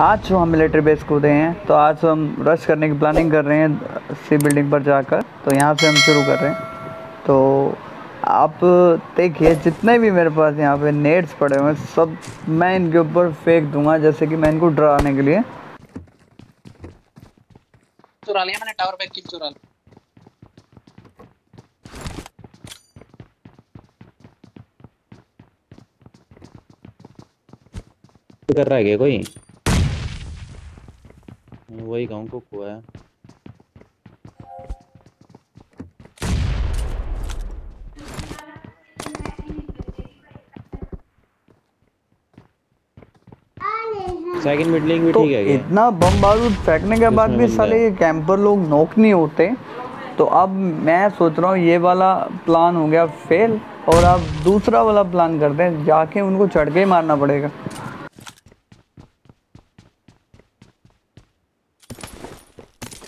आज जो हम मिलिट्री बेस कूदे हैं तो आज हम रश करने की प्लानिंग कर रहे हैं सी बिल्डिंग पर जाकर तो यहाँ से हम शुरू कर रहे हैं। तो आप देखिए जितने भी मेरे पास यहाँ पे नेट्स पड़े हुए हैं सब मैं इनके ऊपर फेंक दूँगा जैसे कि मैं इनको डराने के लिए। चुरा लिया मैंने टावर बैक किल चुरा लिया। कर रहा है क्या कोई? वही गाँव को कुआ है। सेकंड मिडलिंग भी तो ठीक है इतना बम बारूद फेंकने के बाद भी साले ये कैंपर लोग नॉक नहीं होते। तो अब मैं सोच रहा हूँ ये वाला प्लान हो गया फेल और अब दूसरा वाला प्लान करते हैं जाके उनको चढ़ के ही मारना पड़ेगा।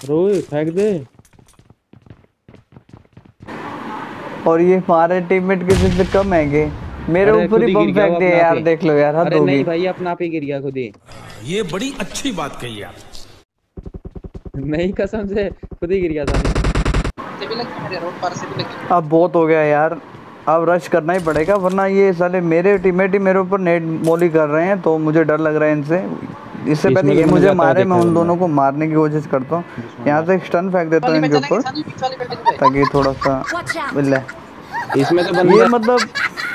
रोहित फेंक दे। और ये हमारे टीममेट किसी से कम है गे मेरे ऊपर ही बम फेंक दे यार देख लो यार हद अरे होगी नहीं भाई अपना आप ही गिर गया खुद ही। ये बड़ी अच्छी बात कही आप नहीं कसम से खुद ही गिर गया था। से भी लगी मेरे रोड पर से भी लगी अब बहुत हो गया यार। अब रश करना ही पड़ेगा वरना ये साले मेरे टीममेट ही मेरे ऊपर नेट मोली कर रहे हैं तो मुझे डर लग रहा है इनसे। इससे पहले तो ये मुझे मारे मैं उन तो दोनों को मारने की कोशिश करता हूँ। यहाँ से स्टन फेंक देता हूँ इनके ऊपर। ताकि थोड़ा सा मिल इसमें तो ये मतलब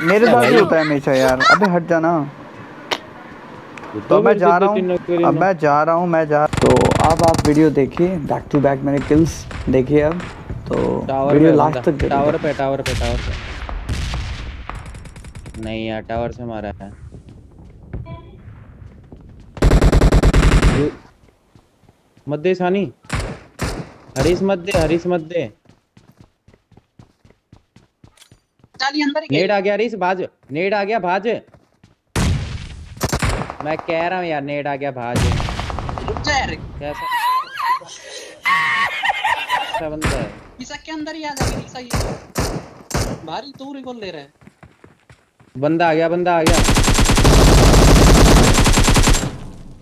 मेरे साथ ही होता है हमेशा यार। अबे हट जाना। तो मैं जा रहा हूँ। अब मैं जा रहा हूँ मैं जा तो अब आप वीडियो देखिए। बैक टू बैक मैंने किल्स देखिए अब। तो वीडियो लास्ट तक टावर पे टावर पे टावर पे। नहीं यार टावर से मारा है। मत दे सानी। हरीश मत दे हरीश मत दे अंदर ही नेड आ गया हरीश भाज। नेड आ गया भाज। मैं कह रहा हूँ यार नेड आ गया भाज। कैसा? बंदा है? ईसा के अंदर ही आ जाएगी ईसा ये भारी ले रहा है। बंदा आ गया बंदा आ गया।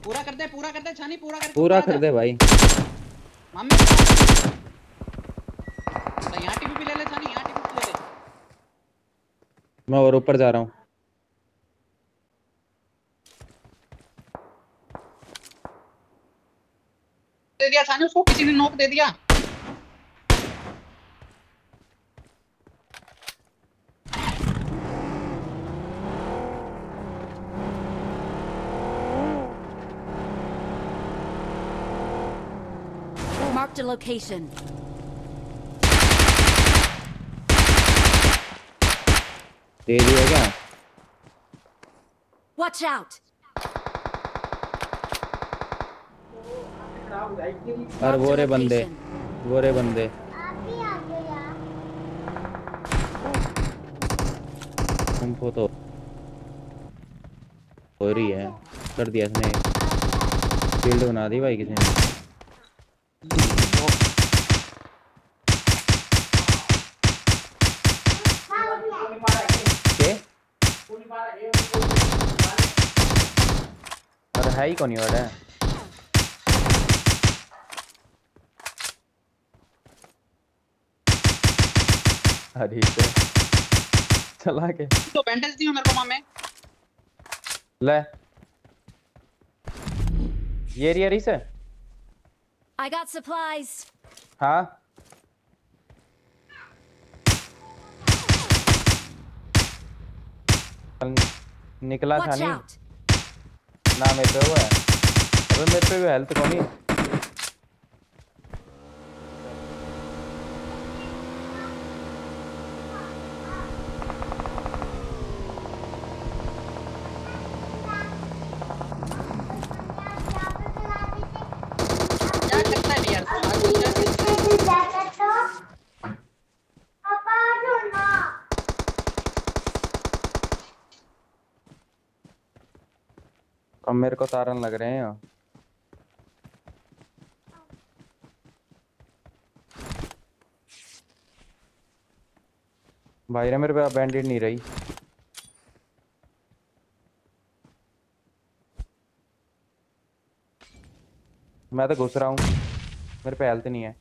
पूरा कर दे पूरा कर दे छानी पूरा कर पूरा कर दे। भाई। मम्मी तो यहाँ टीपी भी ले ले छानी यहाँ टीपी ले ले। मैं और ऊपर जा रहा हूँ। दे दिया छानी उसको किसी ने नोक दे दिया। Marked a location. दे दिया क्या? Watch out! और वो रे बंदे वो रे बंदे। हमको तो हो रही है। कर दिया इसने। फ़ील्ड बना दी भाई किसी ने के अरे है ही कौन ही है अरे इसे चला के। तो बैंडेज दियो मेरे को मामे ले। ये रही हरी से? I got supplies. हाँ? चल, निकला था नहीं। ना मेरे पे वो है। अबे मेरे पे भी हेल्थ कौन ही क्या करता है यार तू? आज बच्चा कैसे- अब मेरे को तारन लग रहे हैं भाई रे मेरे पे बैंडेड नहीं रही। मैं तो घुस रहा हूँ। मेरे पे हेल्थ नहीं है।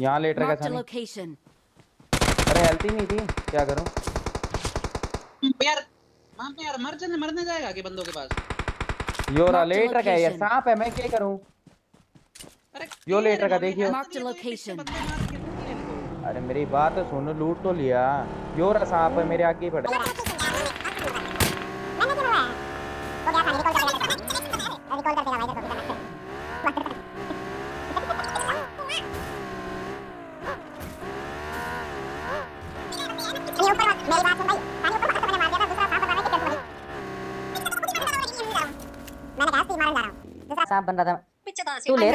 यहाँ लेट रखा Marked a सानी location. अरे हेल्थ ही नहीं थी। क्या करूँ? यार वहाँ पे यार मर जाने मरने जाएगा आगे बंदों के पास। योरा Marked लेट रखा है सांप है मैं क्या करूँ? अरे यो लेट तेरे रखा, मरने देखियो। का Marked तो ये मार के। अरे मेरी बात तो सुनो लूट तो लिया। योरा सांप है मेरे आगे ही पड़ा। सांप बन रहा था तू ले